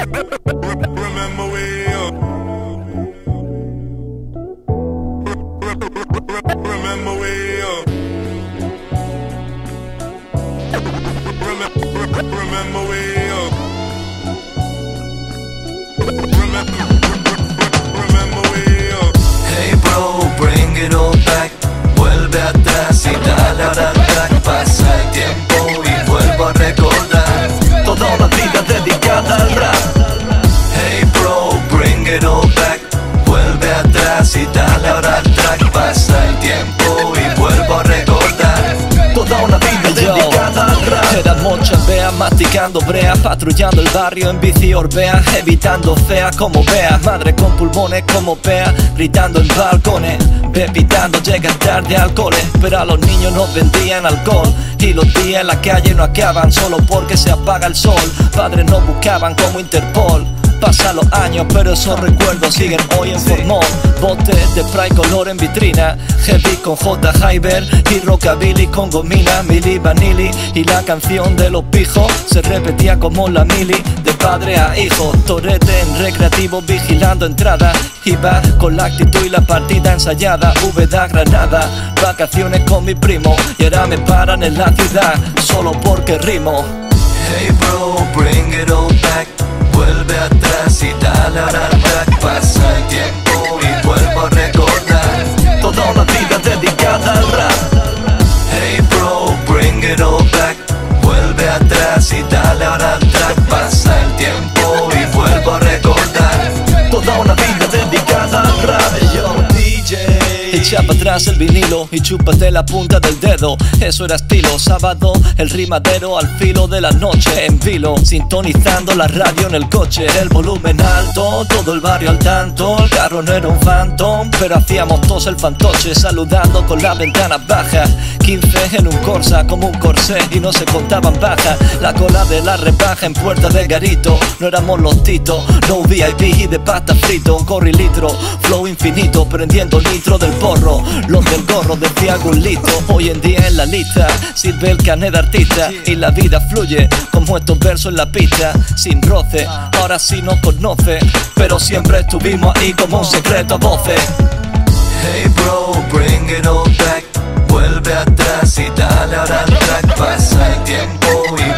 Remember we Remember we Remember we Remember. Masticando brea Patrullando el barrio en bici orbea Evitando fea como vea Madre con pulmones como pea Gritando en balcones Bebitando, llegan tarde al cole. Pero a los niños nos vendían alcohol Y los días en la calle no acaban Solo porque se apaga el sol. Padres nos buscaban como Interpol Pasan los años, pero esos recuerdos siguen hoy en formol Botes de spray color en vitrina Heavy con J. Hyber Y rockabilly con gomina Mili Vanilli Y la canción de los pijos Se repetía como la mili De padre a hijo Torete en recreativo vigilando entrada Iba con la actitud y la partida ensayada Úbeda Granada Vacaciones con mi primo Y ahora me paran en la ciudad Solo porque rimo Hey bro, bring it all back. Vuelve atrás y ahora al track. Echa para atrás el vinilo y chúpate la punta del dedo. Eso era estilo. Sábado, el rimadero al filo de la noche en vilo. Sintonizando la radio en el coche. El volumen alto, todo el barrio al tanto. El carro no era un phantom, pero hacíamos todos el fantoche. Saludando con la ventana baja. 15 en un corsa como un corsé y no se contaban bajas. La cola de la rebaja en puerta de garito. No éramos los titos, no VIP y de pasta frito. Un corrilitro, flow infinito, prendiendo nitro del Los del gorro decía gulito. Hoy en día en la lista sirve el canet de artista y la vida fluye como estos versos en la pista. Sin roce, ahora sí nos conoce, pero siempre estuvimos ahí como un secreto a voces. Hey bro, bring it all back. Vuelve atrás y dale ahora al track. Pasa el tiempo y